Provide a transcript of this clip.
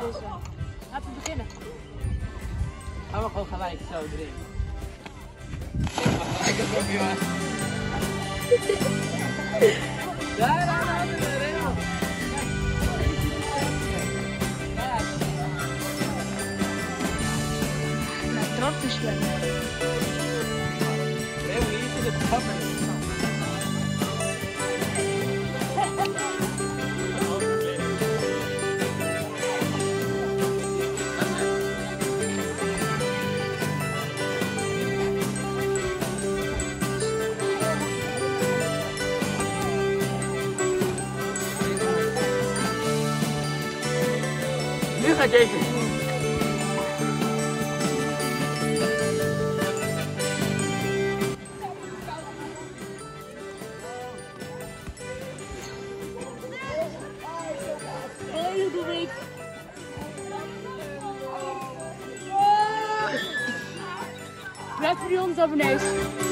dus eh, laten we beginnen. Gaan we gewoon gelijk zo erin. Daar, daar, daar, daar, daar. Mijn trap is zwemmen. Heel niet in de trappen. Nu gaat Jason. Blijf voor abonnees.